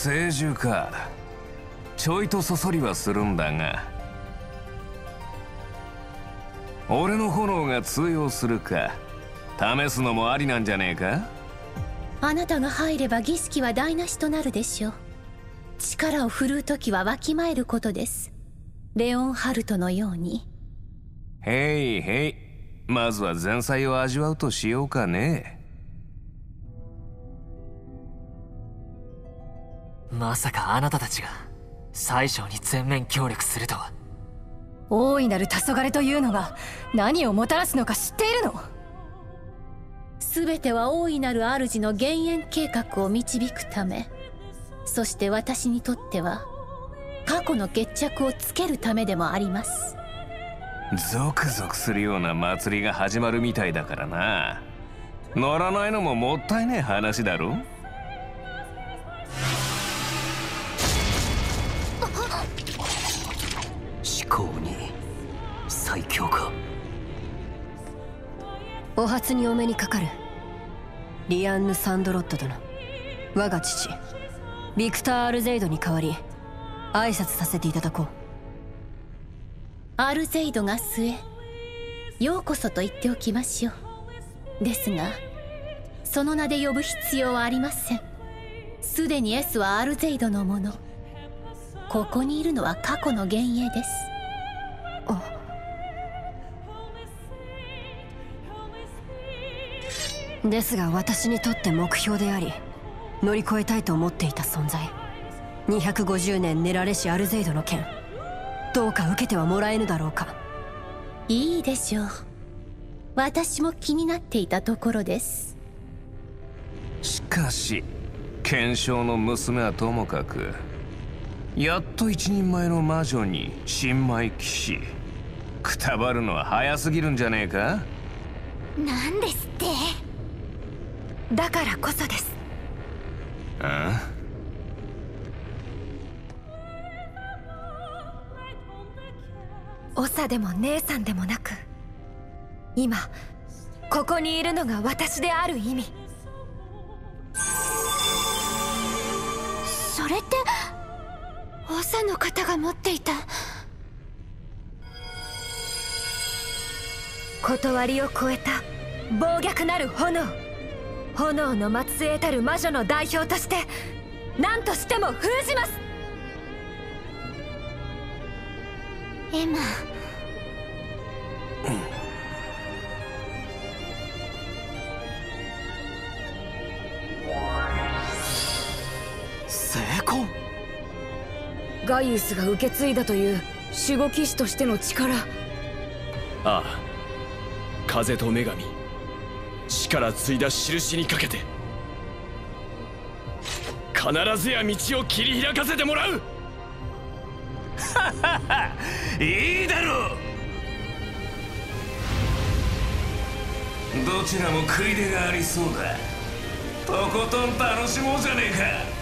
聖獣か。ちょいとそそりはするんだが。俺の炎が通用するか。試すのもありなんじゃねえか？あなたが入れば儀式は台無しとなるでしょう。力を振るう時はわきまえることです。レオンハルトのように。へいへい。まずは前菜を味わうとしようかねまさかあなたたちが最初に全面協力するとは。大いなる黄昏というのが何をもたらすのか知っているの？全ては大いなる主の減塩計画を導くため。そして私にとっては過去の決着をつけるためでもあります。ゾクゾクするような祭りが始まるみたいだからな。乗らないのももったいねえ話だろ思考に最強か。お初にお目にかかるリアンヌ・サンドロット殿。我が父ビクター・アルゼイドに代わり挨拶させていただこう。アルゼイドが末ようこそと言っておきましょう。ですがその名で呼ぶ必要はありません。すでに S はアルゼイドのものここにいるのは過去の幻影です。ですが私にとって目標であり乗り越えたいと思っていた存在。250年練られしアルゼイドの剣どうか受けてはもらえぬだろうか。いいでしょう。私も気になっていたところです。しかし賢章の娘はともかくやっと一人前の魔女に新米騎士。くたばるのは早すぎるんじゃねえか？なんですって。だからこそです。あ長でも姉さんでもなく今ここにいるのが私である意味長の方が持っていた。断りを超えた暴虐なる炎。炎の末裔たる魔女の代表として何としても封じます。エマ。成功？ガイウスが受け継いだという守護騎士としての力。ああ。風と女神。死から継いだ印にかけて。必ずや道を切り開かせてもらう。いいだろう。どちらも食い出がありそうだ。とことん楽しもうじゃねえか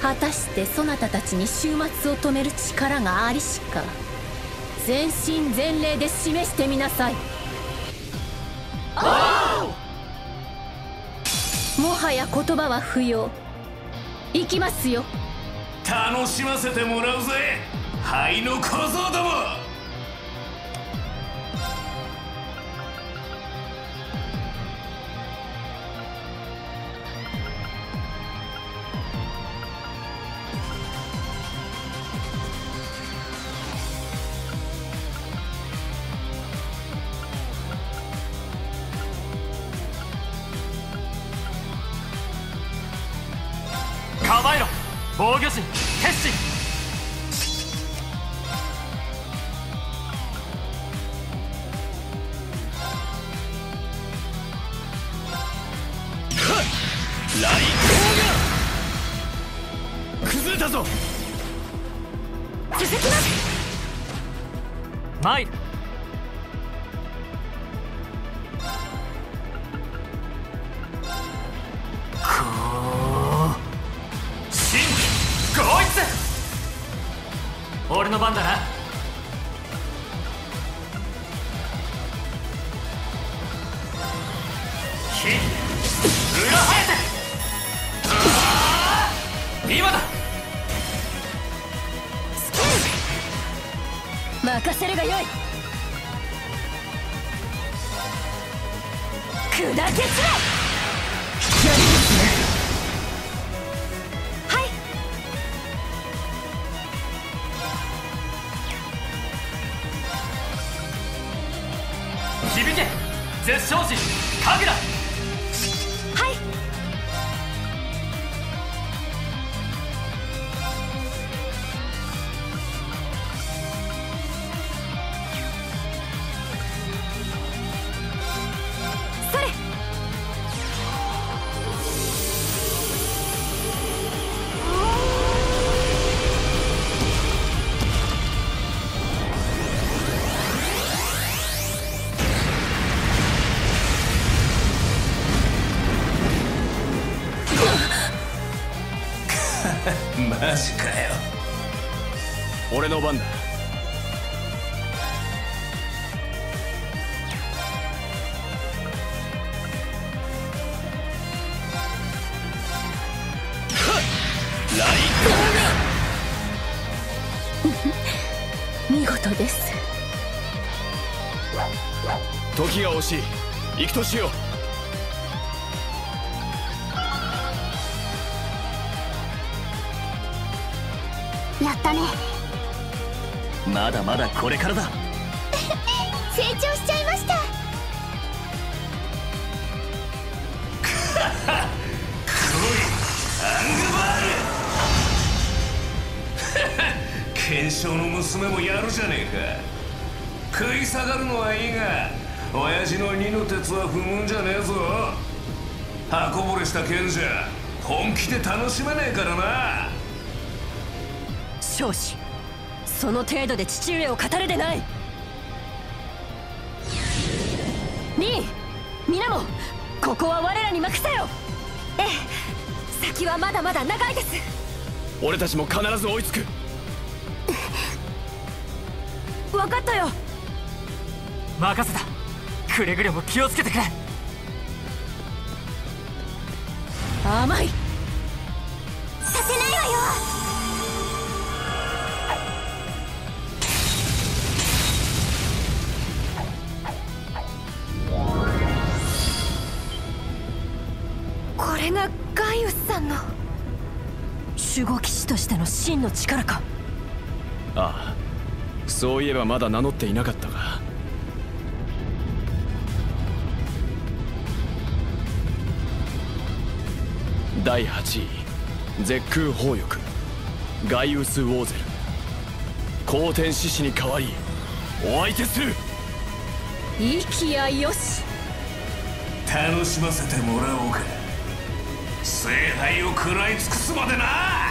果たしてそなたたちに終末を止める力がありしか。全身全霊で示してみなさい。もはや言葉は不要。行きますよ。楽しませてもらうぜ。灰の小僧ども防御陣決心。崩れたぞ。続きます。マイの番だな。任せるがよい。砕け散れ。響け絶唱時神楽。マジかよ。俺の番だ。見事です。時が惜しい。行くとしようやったね。まだまだこれからだ。成長しちゃいました。検証の娘もやるじゃねえか。食い下がるのはいいが親父の二の鉄は踏むんじゃねえぞ。刃こぼれした剣じゃ本気で楽しめねえからな少子その程度で父上を語るでない。リン皆もここは我らに任せよ。ええ先はまだまだ長いです。俺たちも必ず追いつく。分かったよ。任せた。くれぐれも気をつけてくれ。甘い。させないわよれがガイウスさんの守護騎士としての真の力か。ああそういえばまだ名乗っていなかったが第8位絶空宝翼。ガイウス・ウォーゼル。光天獅子に代わりお相手する。息やよし。楽しませてもらおうか聖杯を食らい尽くすまでな。